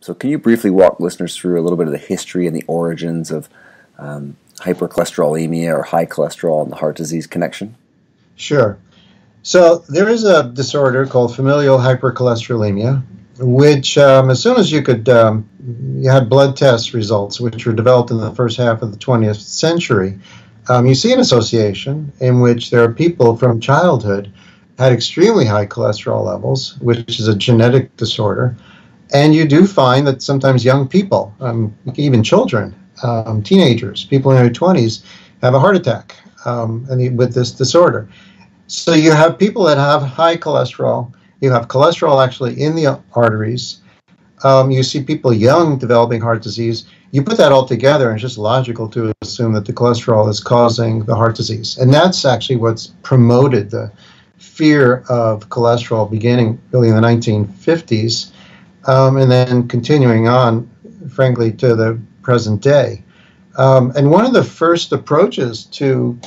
so, can you briefly walk listeners through a little bit of the history and the origins of um, hypercholesterolemia or high cholesterol and the heart disease connection? Sure. So, there is a disorder called familial hypercholesterolemia, which, um, as soon as you could, um, you had blood test results, which were developed in the first half of the 20th century. Um, you see an association in which there are people from childhood had extremely high cholesterol levels, which is a genetic disorder. And you do find that sometimes young people, um, even children, um, teenagers, people in their 20s, have a heart attack um, and with this disorder. So you have people that have high cholesterol. You have cholesterol actually in the arteries. Um, you see people young developing heart disease. You put that all together, and it's just logical to assume that the cholesterol is causing the heart disease. And that's actually what's promoted the fear of cholesterol beginning really in the 1950s um, and then continuing on, frankly, to the present day. Um, and one of the first approaches to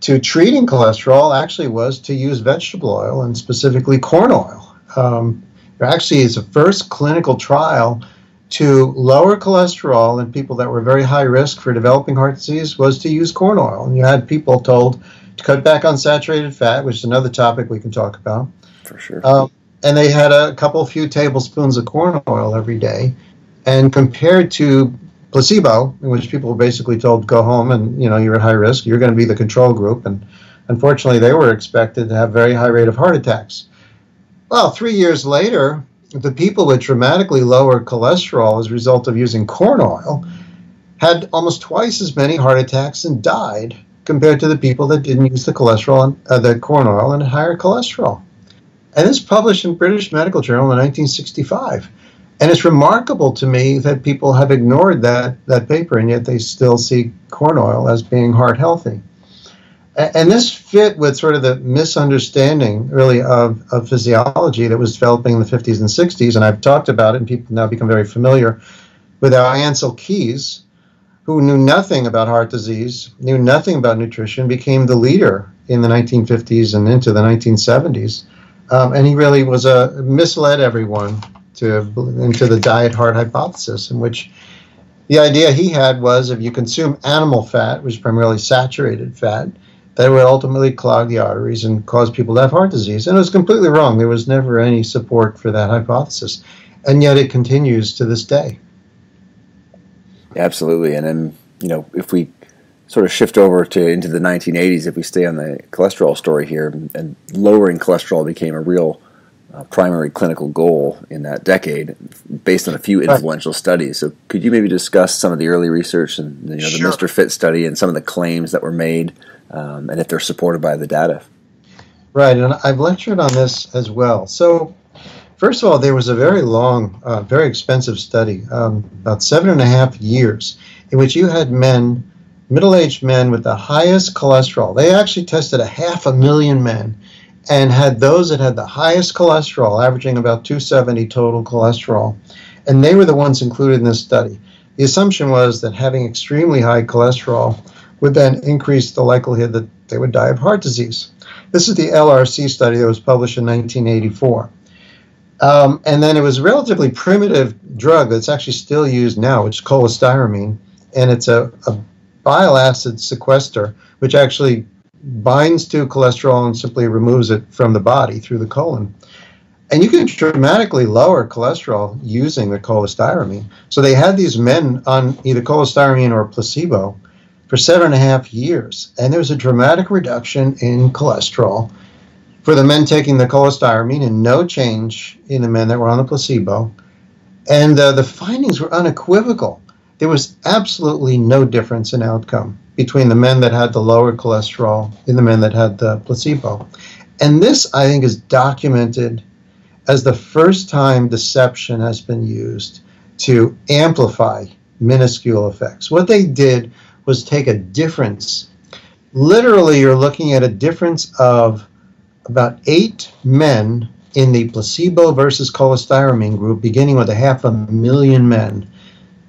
to treating cholesterol actually was to use vegetable oil and specifically corn oil. Um, there actually is a first clinical trial to lower cholesterol in people that were very high risk for developing heart disease was to use corn oil. And you had people told to cut back on saturated fat, which is another topic we can talk about. For sure. Um, and they had a couple few tablespoons of corn oil every day. And compared to placebo, in which people were basically told go home and you know you're at high risk, you're going to be the control group, and unfortunately they were expected to have very high rate of heart attacks. Well, three years later, the people with dramatically lower cholesterol as a result of using corn oil had almost twice as many heart attacks and died compared to the people that didn't use the cholesterol, uh, the corn oil, and higher cholesterol. And it's published in British Medical Journal in 1965. And it's remarkable to me that people have ignored that, that paper, and yet they still see corn oil as being heart healthy. And this fit with sort of the misunderstanding, really, of, of physiology that was developing in the 50s and 60s. And I've talked about it, and people now become very familiar with our Ancel Keys, who knew nothing about heart disease, knew nothing about nutrition, became the leader in the 1950s and into the 1970s um, and he really was a misled everyone to into the diet heart hypothesis, in which the idea he had was if you consume animal fat, which is primarily saturated fat, that would ultimately clog the arteries and cause people to have heart disease. And it was completely wrong. There was never any support for that hypothesis, and yet it continues to this day. Absolutely, and then you know if we sort of shift over to into the 1980s if we stay on the cholesterol story here and lowering cholesterol became a real uh, primary clinical goal in that decade based on a few influential studies. So could you maybe discuss some of the early research and you know the sure. mr fit study and some of the claims that were made um, and if they're supported by the data? Right and i've lectured on this as well. So First of all, there was a very long, uh, very expensive study, um, about seven and a half years, in which you had men middle aged men with the highest cholesterol. They actually tested a half a million men and had those that had the highest cholesterol, averaging about 270 total cholesterol. And they were the ones included in this study. The assumption was that having extremely high cholesterol would then increase the likelihood that they would die of heart disease. This is the LRC study that was published in 1984. Um, and then it was a relatively primitive drug that's actually still used now, which is cholestyramine. And it's a, a bile acid sequester, which actually binds to cholesterol and simply removes it from the body through the colon. And you can dramatically lower cholesterol using the cholestyramine. So they had these men on either cholestyramine or placebo for seven and a half years, and there was a dramatic reduction in cholesterol for the men taking the cholestyramine and no change in the men that were on the placebo. And uh, the findings were unequivocal there was absolutely no difference in outcome between the men that had the lower cholesterol and the men that had the placebo. And this, I think, is documented as the first time deception has been used to amplify minuscule effects. What they did was take a difference. Literally, you're looking at a difference of about eight men in the placebo versus cholestyramine group, beginning with a half a million men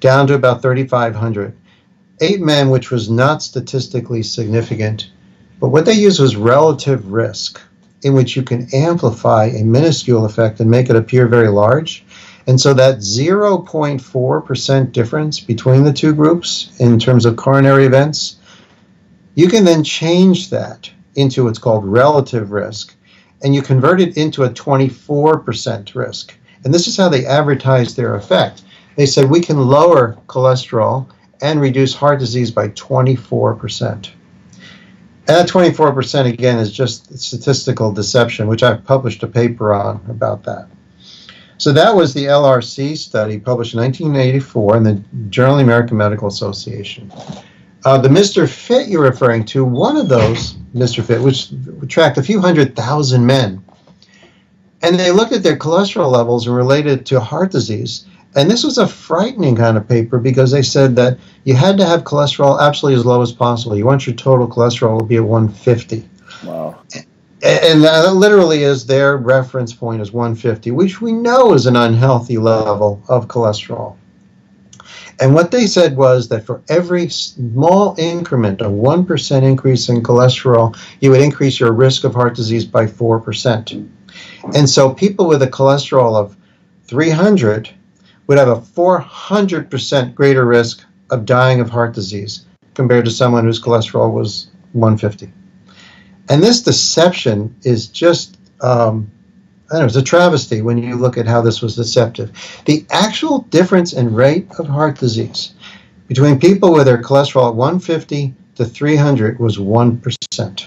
down to about 3,500. Eight men, which was not statistically significant, but what they used was relative risk, in which you can amplify a minuscule effect and make it appear very large. And so that 0.4% difference between the two groups in terms of coronary events, you can then change that into what's called relative risk, and you convert it into a 24% risk. And this is how they advertise their effect. They said we can lower cholesterol and reduce heart disease by 24%. And that 24% again is just statistical deception, which I've published a paper on about that. So that was the LRC study published in 1984 in the Journal of the American Medical Association. Uh, the Mr. Fit you're referring to, one of those, Mr. Fit, which tracked a few hundred thousand men, and they looked at their cholesterol levels and related to heart disease. And this was a frightening kind of paper because they said that you had to have cholesterol absolutely as low as possible. You want your total cholesterol to be at 150. Wow and that literally is their reference point is 150, which we know is an unhealthy level of cholesterol. And what they said was that for every small increment of 1% increase in cholesterol, you would increase your risk of heart disease by 4%. And so people with a cholesterol of 300 would have a 400% greater risk of dying of heart disease compared to someone whose cholesterol was 150. And this deception is just, um, I don't know, it's a travesty when you look at how this was deceptive. The actual difference in rate of heart disease between people with their cholesterol at 150 to 300 was 1%.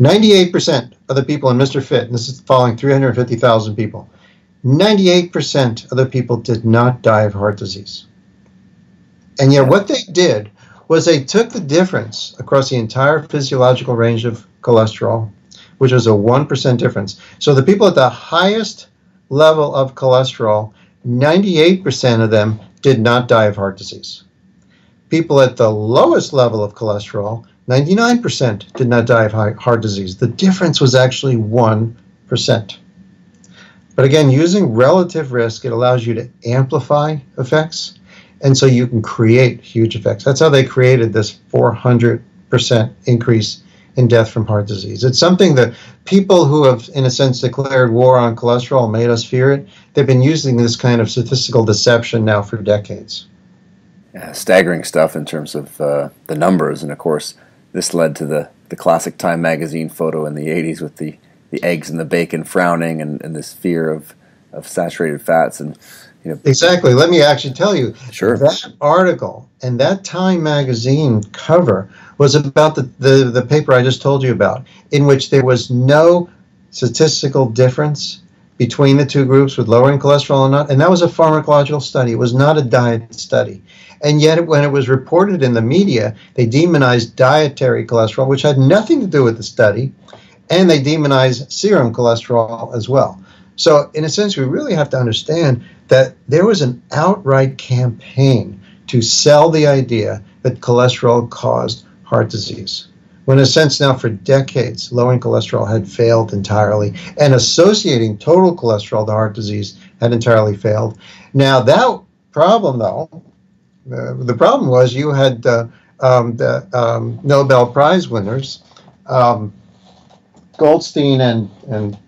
98% of the people in Mr. Fit, and this is following 350,000 people, 98% of the people did not die of heart disease. And yet, what they did was they took the difference across the entire physiological range of cholesterol, which was a 1% difference. So the people at the highest level of cholesterol, 98% of them did not die of heart disease. People at the lowest level of cholesterol, 99% did not die of heart disease. The difference was actually 1%. But again, using relative risk, it allows you to amplify effects and so you can create huge effects. That's how they created this 400% increase in death from heart disease. It's something that people who have, in a sense, declared war on cholesterol made us fear it. They've been using this kind of statistical deception now for decades. Yeah, staggering stuff in terms of uh, the numbers, and of course, this led to the, the classic Time magazine photo in the 80s with the, the eggs and the bacon frowning and, and this fear of, of saturated fats. And you know, exactly. Let me actually tell you. Sure. That article and that Time magazine cover was about the, the, the paper I just told you about, in which there was no statistical difference between the two groups with lowering cholesterol and not. And that was a pharmacological study. It was not a diet study. And yet, when it was reported in the media, they demonized dietary cholesterol, which had nothing to do with the study, and they demonize serum cholesterol as well. So, in a sense, we really have to understand that there was an outright campaign to sell the idea that cholesterol caused heart disease. When, in a sense, now for decades, lowering cholesterol had failed entirely, and associating total cholesterol to heart disease had entirely failed. Now, that problem, though, uh, the problem was you had uh, um, the um, Nobel Prize winners, um, Goldstein and, and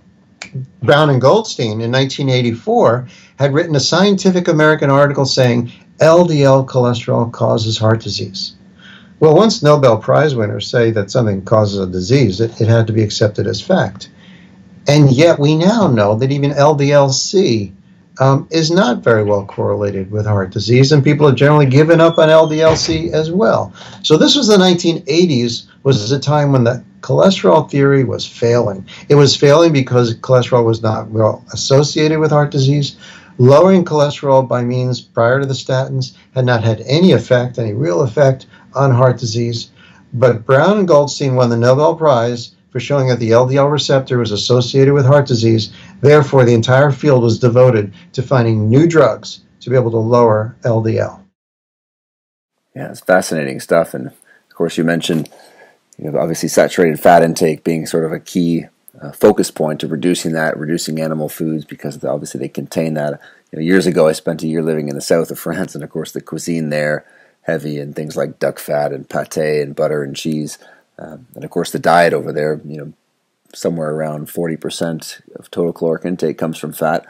Brown and Goldstein in 1984 had written a Scientific American article saying LDL cholesterol causes heart disease. Well, once Nobel Prize winners say that something causes a disease, it, it had to be accepted as fact. And yet we now know that even LDLC um, is not very well correlated with heart disease, and people have generally given up on LDLC as well. So this was the 1980s, was a time when the cholesterol theory was failing. It was failing because cholesterol was not well associated with heart disease. Lowering cholesterol by means prior to the statins had not had any effect, any real effect on heart disease. But Brown and Goldstein won the Nobel Prize for showing that the LDL receptor was associated with heart disease. Therefore, the entire field was devoted to finding new drugs to be able to lower LDL. Yeah, it's fascinating stuff. And of course, you mentioned you know, obviously saturated fat intake being sort of a key uh, focus point to reducing that, reducing animal foods because obviously they contain that. You know, years ago, I spent a year living in the south of France, and of course, the cuisine there heavy in things like duck fat and pate and butter and cheese, um, and of course, the diet over there, you know, somewhere around forty percent of total caloric intake comes from fat.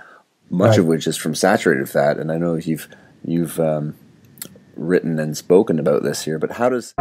much Right. of which is from saturated fat. And I know you've you've um, written and spoken about this here, but how does